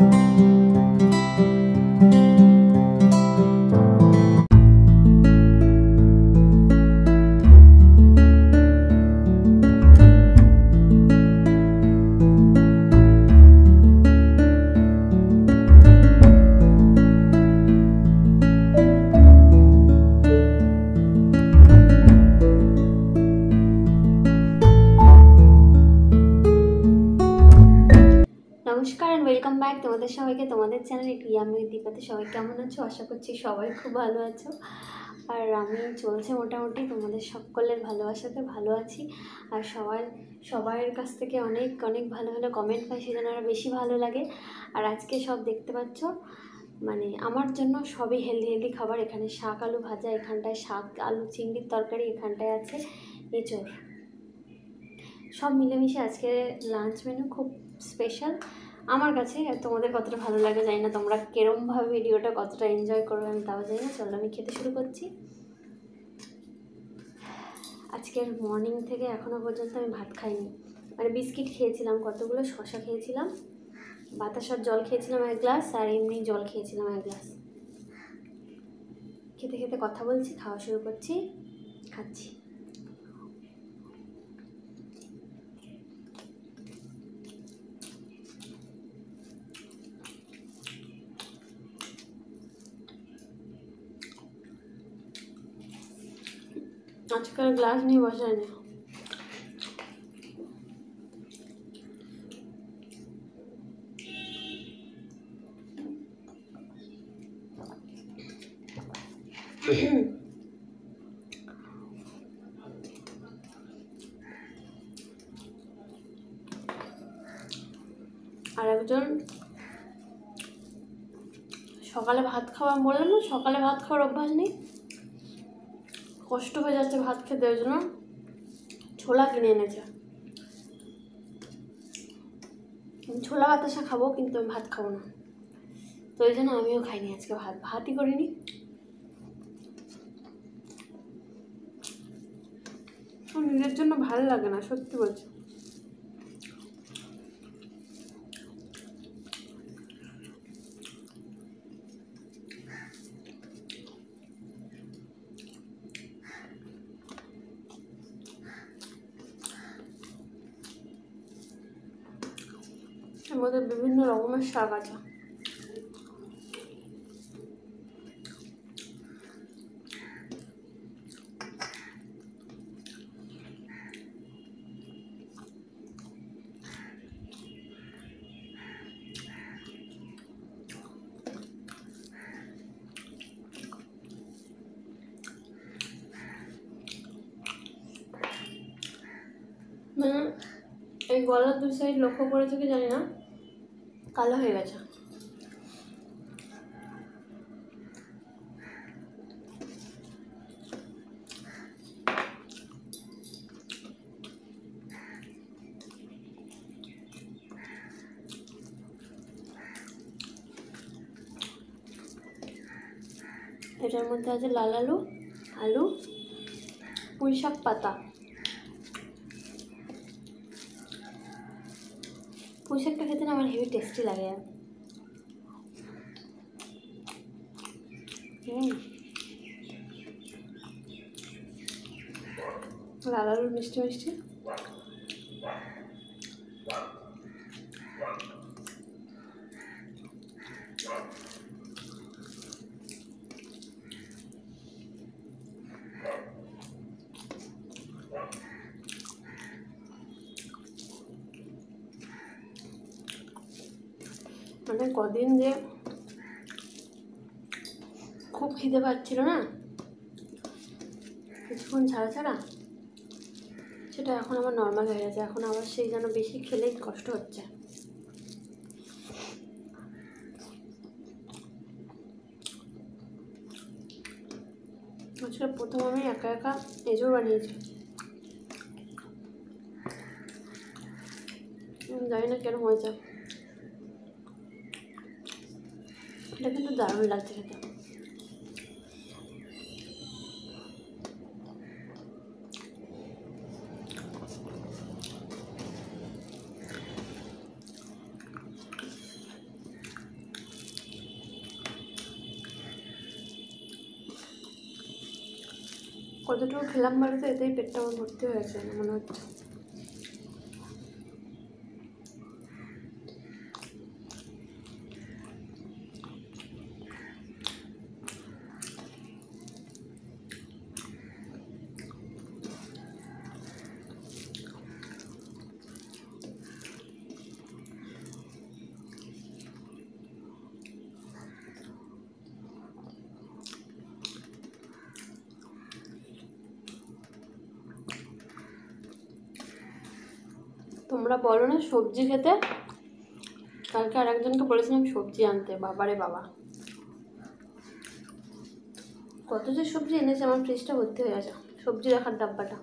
you নমস্কার and welcome back তোমাদের সবাইকে, তোমাদের চ্যানেলে আমি দীপাতে। সবাই কেমন আছো? আশা করছি সবাই খুব ভালো আছো। আর আমি চলছে মোটামুটি তোমাদের সকলের ভালোবাসাতে ভালো আছি। আর সবাই সবার কাছ থেকে অনেক অনেক ভালো ভালো কমেন্ট পাই, সেজন্য আরও বেশি ভালো লাগে। আর আজকে সব দেখতে পাচ্ছ মানে আমার জন্য সবই হেলদি হেলদি খাবার। এখানে শাক, আলু ভাজা, এখানটায় শাক, আলু, চিংড়ির তরকারি, এখানটায় আছে এঁচড়। সব মিলেমিশে আজকে লাঞ্চ মেনু খুব স্পেশাল আমার কাছে তোমাদের কতটা ভালো লাগে জানি না, তোমরা কেরমভাবে ভিডিওটা কতটা এনজয় করবে আমি তাও জানি না। চলো, আমি খেতে শুরু করছি। আজকের মর্নিং থেকে এখনও পর্যন্ত আমি ভাত খাইনি। মানে বিস্কিট খেয়েছিলাম, কতগুলো শশা খেয়েছিলাম, বাতাসার জল খেয়েছিলাম এক গ্লাস আর এমনি জল খেয়েছিলাম এক গ্লাস খেতে খেতে কথা বলছি, খাওয়া শুরু করছি, খাচ্ছি। আজকাল গ্লাস নিয়ে বসায় না আর একজন সকালে ভাত খাওয়া বললাম না? সকালে ভাত খাওয়ার অভ্যাস নেই? কষ্ট হয়ে যাচ্ছে ভাত খেতে, ওই জন্য ছোলা কিনে এনেছে। ছোলা, বাতাসা খাব, কিন্তু আমি ভাত খাব না। তো ওই জন্য আমিও খাইনি আজকে ভাত। ভাতই করিনি। নিজের জন্য ভালো লাগে না, সত্যি বলছি। মধ্যে বিভিন্ন রকমের শাক আছে। মানে এই গলার দু সাইড লক্ষ্য করেছে কি জানি না? কালো হয়ে গেছে। এটার মধ্যে আছে লাল আলু আলু পুঁই শাক পাতা পুঁই শাকটা খেতে না আমার হেভি টেস্টি লাগে। লাল আলুর মিষ্টি মিষ্টি। মানে কদিন যে খুব খিদে পাচ্ছিল না? কিছুক্ষণ ছাড়া ছাড়া? সেটা এখন আমার নর্মাল হয়ে গেছে। এখন আবার সেই যেন বেশি খেলেই কষ্ট হচ্ছে। আজকে প্রথম আমি একা একা এজোর বানিয়েছি। জানি না কেন হয়েছে। এটা কিন্তু দারুণ লাগছে খেতে কতটুকু খেলাম বাড়িতে এতেই পেটটা আমার ভর্তি হয়েছে মনে হচ্ছে তোমরা বলো না, সবজি খেতে? কালকে আর একজনকে বলেছিলাম সবজি আনতে, বাবারে বাবা। কত যে সবজি এনেছে, আমার ফ্রিজটা ভর্তি হয়ে আছে সবজি রাখার ডাব্বাটা।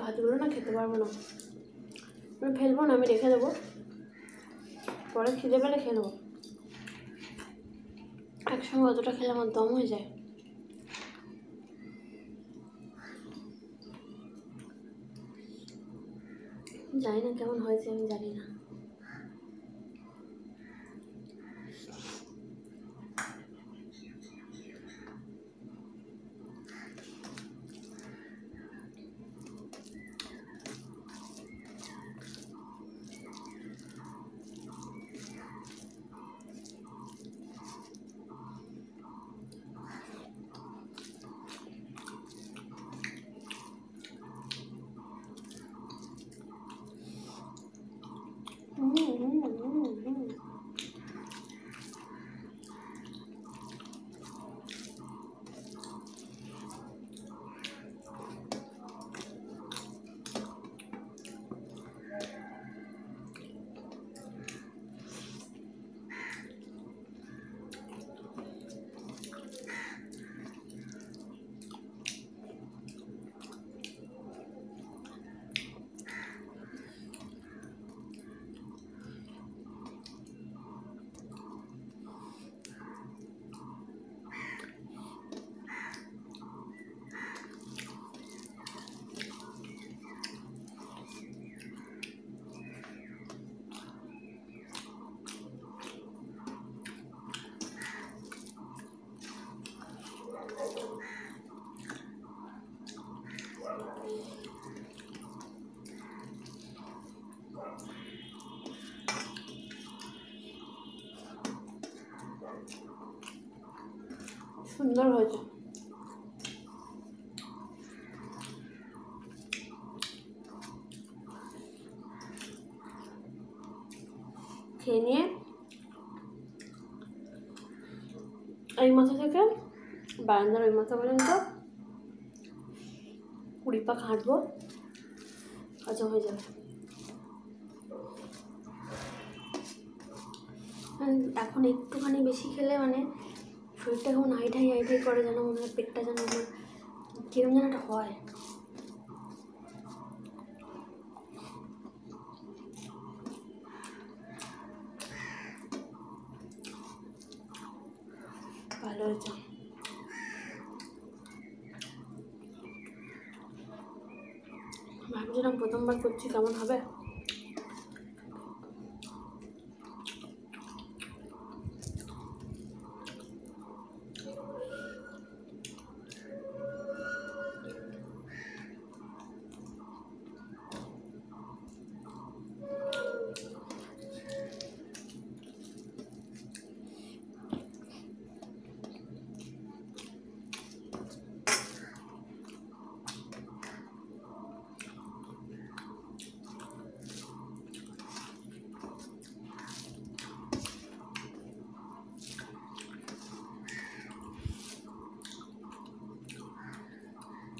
ভাতগুলো না খেতে পারব না। ফেলব না, আমি রেখে দেবো। পরে খিদে পেলে খেয়ে একসঙ্গে অতটা খেলে আমার দম হয়ে যায়। জানি না কেমন হয়েছে, আমি জানি না। সুন্দর হয়েছে। খেয়ে নিয়ে এই মাথা থেকে বারান্দার ওই মাথা পর্যন্ত কুড়ি পাক হাঁটবো হজম হয়ে যাবে। এখন একটুখানি বেশি খেলে মানে শরীরটা কেমন হাইটাই হাইটাই করে যেন মনে হয় পেটটা যেন আমার কিরম যেন একটা হয়। ভালো হয়েছে। ভাবছিলাম প্রথমবার করছি, কেমন হবে?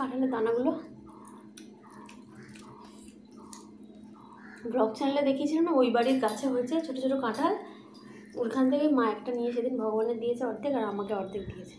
কাঁঠালের দানাগুলো। ব্লগ চ্যানেলে দেখিয়েছিলাম না, ওই বাড়ির কাছে হয়েছে ছোটো ছোটো কাঁঠাল। ওখান থেকে মা একটা নিয়ে সেদিন ভগবানের দিয়েছে অর্ধেক আর আমাকে অর্ধেক দিয়েছে।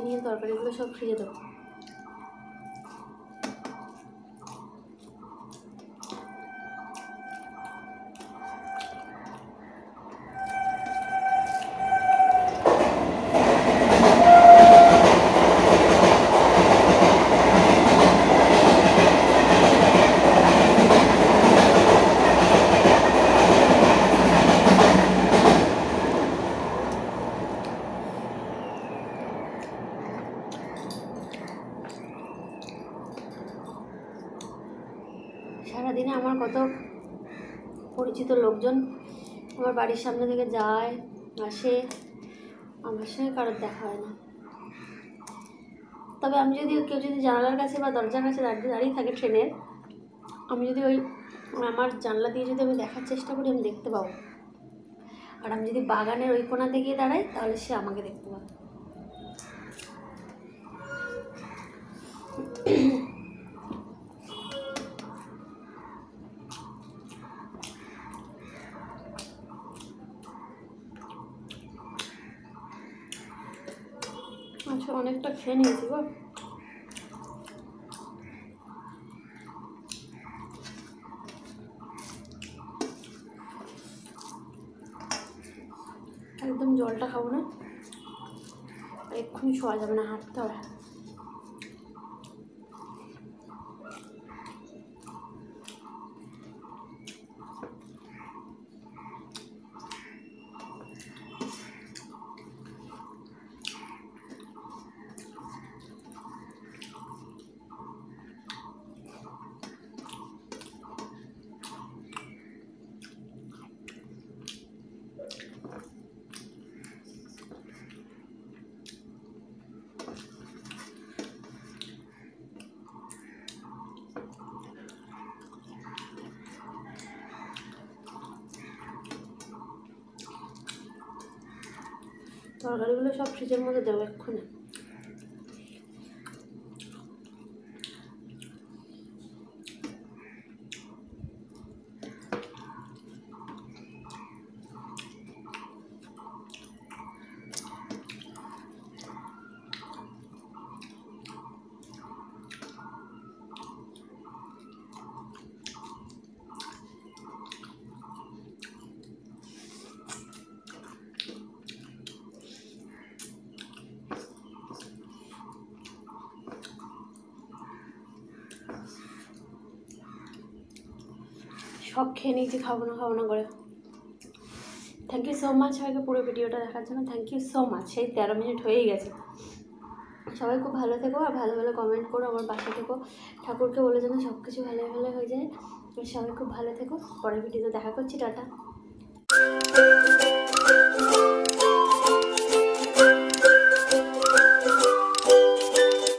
নিয়ে তরকারিগুলো সব ফ্রিজে দেবো সারাদিনে আমার কত পরিচিত লোকজন আমার বাড়ির সামনে থেকে যায়, আসে, আমার সঙ্গে কারোর দেখা হয় না। তবে আমি যদি কেউ যদি জানালার কাছে বা দরজার কাছে দাঁড়িয়ে দাঁড়িয়ে থাকে ট্রেনের আমি যদি ওই, আমার জানলা দিয়ে যদি আমি দেখার চেষ্টা করি, আমি দেখতে পাবো। আর আমি যদি বাগানের ওই কোণাতে গিয়ে দাঁড়াই, তাহলে সে আমাকে দেখতে পাবে। আচ্ছা অনেকটা খেয়ে নিয়েছি গো। একদম জলটা খাব না। এক্ষুনি শোয়া যাবে না, হাঁটতে হবে। তরকারিগুলো সব ফ্রিজের মধ্যে দেবো এক্ষুনি। সব খেয়ে নিয়েছি, খাব না খাব না করে। থ্যাংক ইউ সো মাচ সবাইকে পুরো ভিডিওটা দেখার জন্য। থ্যাংক ইউ সো মাচ সেই তেরো মিনিট হয়েই গেছে। সবাই খুব ভালো থেকো আর ভালো ভালো কমেন্ট করো আমার পাশে থেকো। ঠাকুরকে বলে যেন সব কিছু ভালো ভালো হয়ে যায়। সবাই খুব ভালো থেকো। পরের ভিডিওতে দেখা করছি, টাটা।